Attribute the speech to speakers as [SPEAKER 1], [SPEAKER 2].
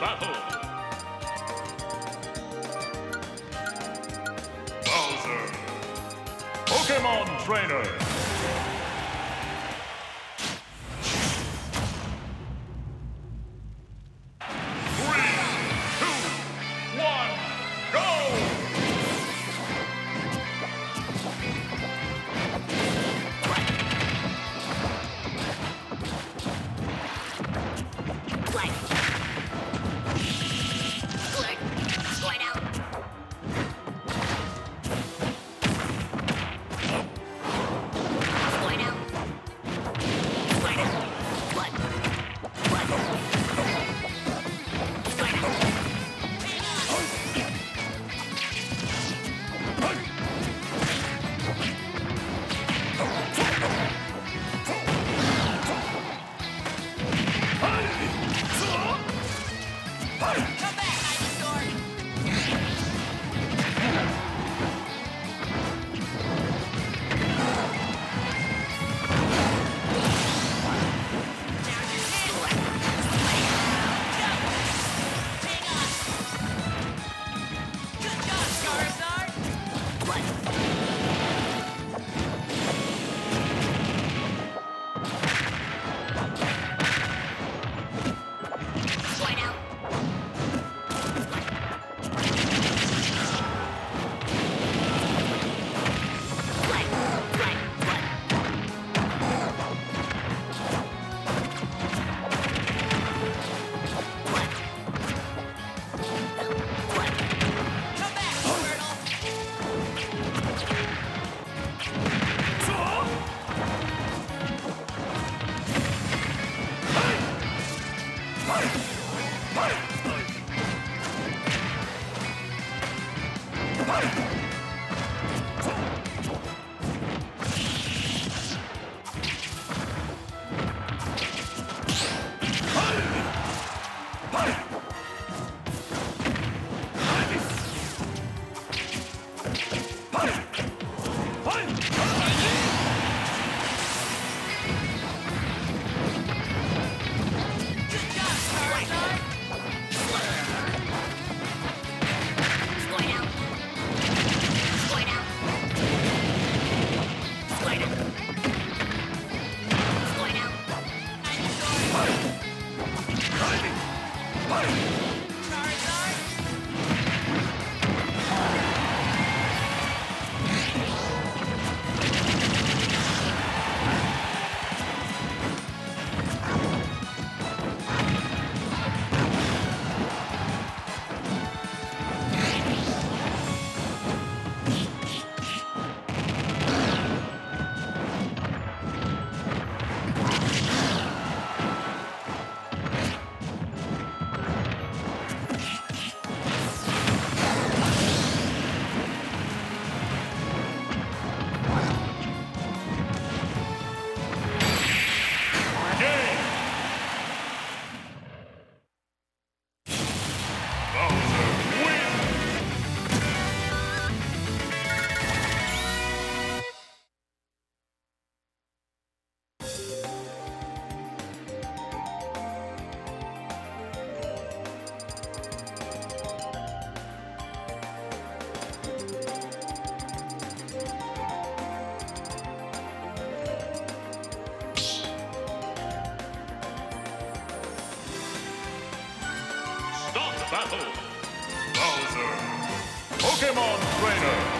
[SPEAKER 1] battle. Bowser. Pokemon Trainer. Battle! Bowser, Pokemon Trainer!